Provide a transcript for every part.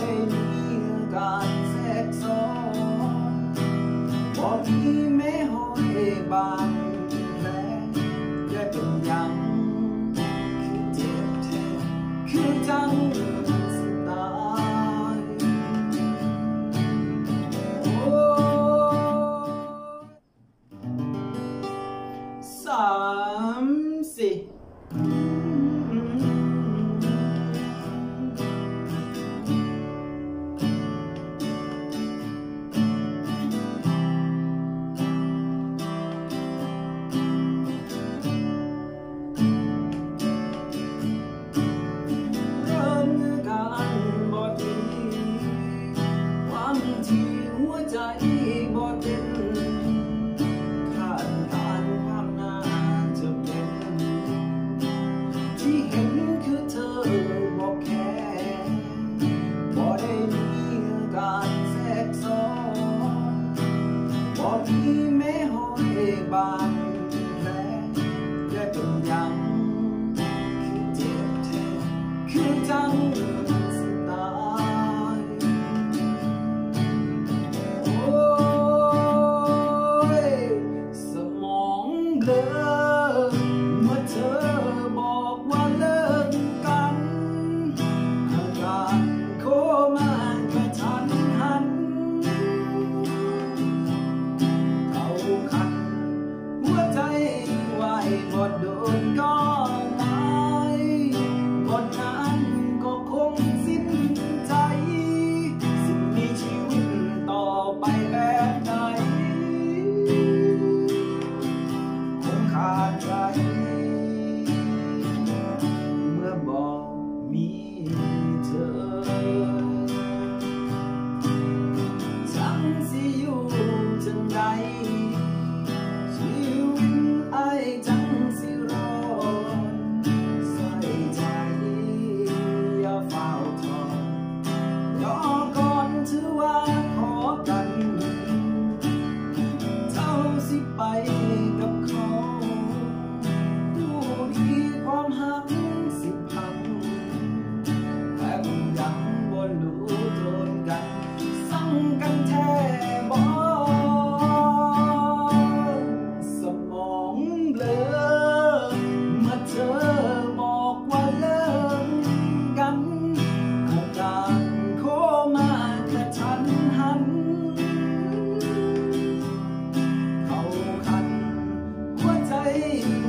ได้มีการแทรกซ้อนบ่มีแม่ห้อยบานแผลได้เป็นยังคือเจ็บแท้คือจัง ขอที่แม่ห้อยบางแผลและจนยัง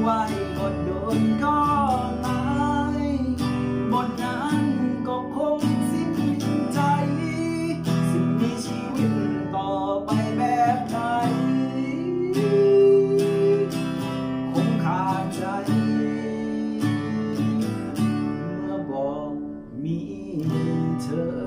ไว้หมดโดนก็ตายบนนั้นก็คงสิ้นใจ สิ่งมีชีวิตต่อไปแบบไหนคงขาดใจ เมื่อบอกมีเธอ